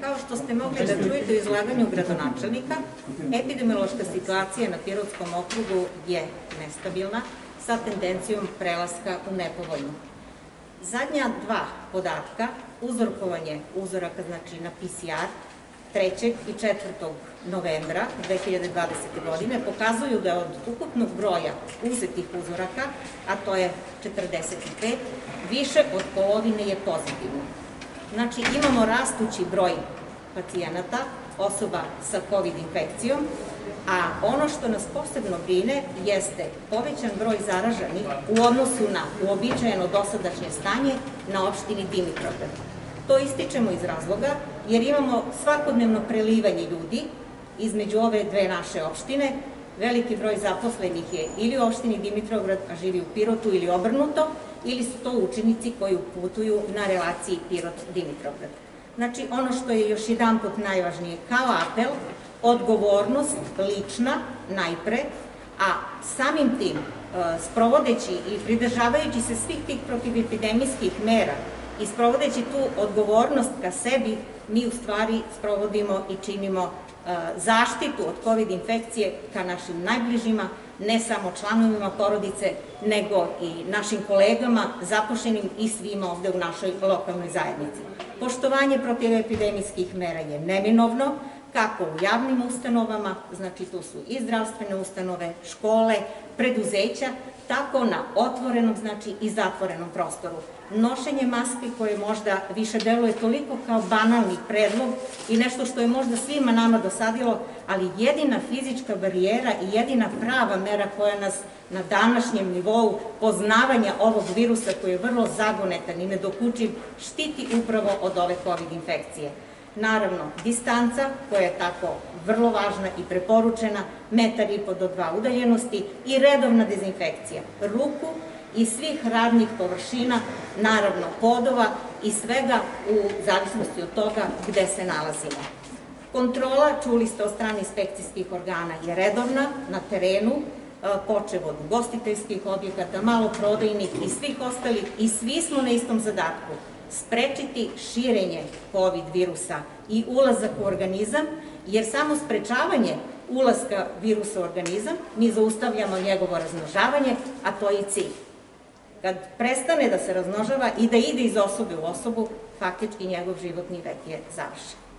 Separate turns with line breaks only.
Kao što ste mogli da čujete u izlaganju gradonačelnika, epidemiološka situacija na Pirotskom okrugu je nestabilna sa tendencijom prelaska u nepovoljnu. Zadnja dva podatka, uzorkovanje uzoraka znači na PCR 3. i 4. novembra 2020. godine pokazuju da od ukupnog broja uzetih uzoraka, a to je 45, više od polovine je pozitivno. Znači imamo rastući broj pacijenata, osoba sa COVID infekcijom, a ono što nas posebno brine jeste povećan broj zaraženih u odnosu na uobičajeno dosadašnje stanje na opštini Dimitrovgrad. To ističemo iz razloga jer imamo svakodnevno prelivanje ljudi između ove dve naše opštine. Veliki broj zaposlenih je ili u opštini Dimitrovgrad, a živi u Pirotu ili obrnuto, ili su to učenici koji putuju na relaciji Pirot-Dimitrovgrad. Znači, ono što je još jedan put najvažnije kao apel, odgovornost lična najpre, a samim tim e, sprovodeći i pridržavajući se svih tih protivepidemijskih mera i sprovodeći tu odgovornost ka sebi, mi u stvari sprovodimo i činimo zaštitu od COVID infekcije ka našim najbližima, ne samo članovima porodice, nego i našim kolegama, zapošljenim i svima ovde u našoj lokalnoj zajednici. Poštovanje protiv epidemijskih mera je neminovno, kako u javnim ustanovama, znači tu su i zdravstvene ustanove, škole, preduzeća, tako na otvorenom, znači i zatvorenom prostoru. Nošenje maske koje možda više deluje toliko kao banalni predlog i nešto što je možda svima nama dosadilo, ali jedina fizička barijera i jedina prava mera koja nas na današnjem nivou poznavanja ovog virusa koji je vrlo zagonetan i nedokučiv štiti upravo od ove COVID infekcije. Naravno, distanca koja je tako vrlo važna i preporučena, metar i po do dva udaljenosti i redovna dezinfekcija ruku i svih radnih površina, naravno podova i svega u zavisnosti od toga gde se nalazimo. Kontrola, čuli ste od strane inspekcijskih organa, je redovna na terenu, e, počev od gostiteljskih objekata, maloprodajnih i svih ostalih i svi smo na istom zadatku sprečiti širenje COVID virusa i ulazak u organizam, jer samo sprečavanje ulaska virusa u organizam, mi zaustavljamo njegovo razmnožavanje, a to je cilj. Kad prestane da se razmnožava i da ide iz osobe u osobu, faktički njegov životni vek je završen.